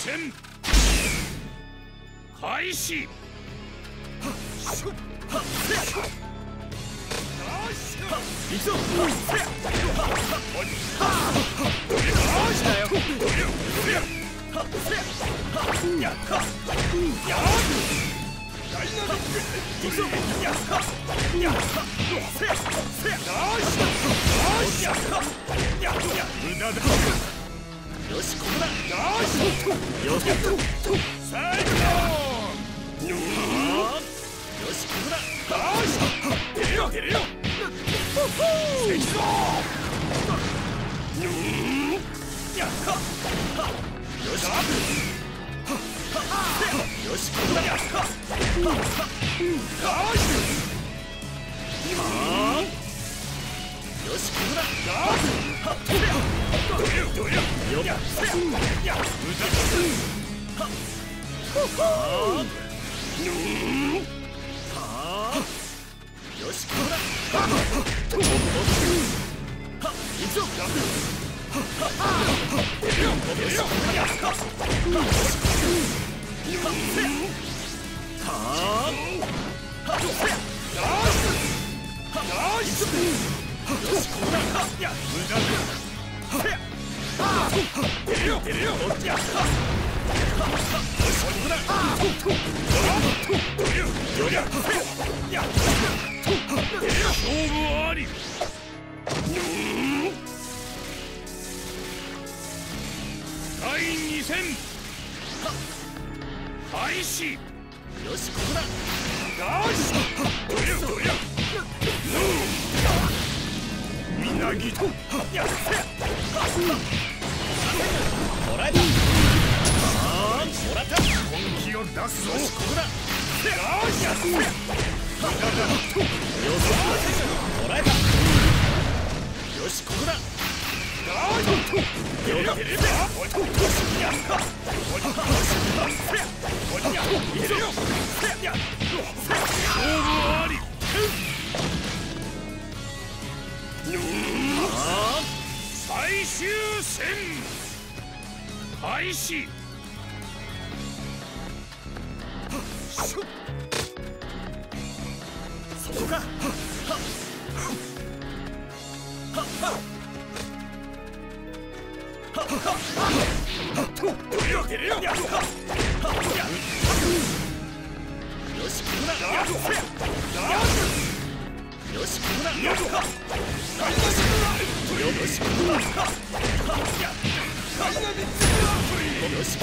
戦。開始。無駄だよしここだよしよしよしここだよし出よ出よよしここだよし今し。こだよっよしここだよし Yeah. 戦。開始。そこか。よし来るなよし来るなよし来るなよし来るなよし来るなよし。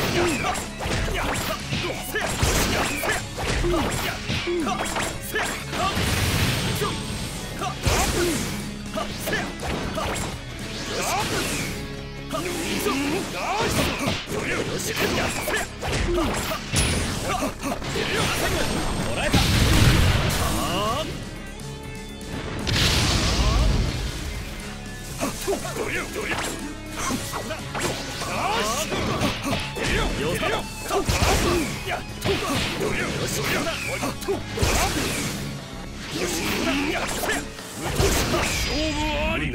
勝負あり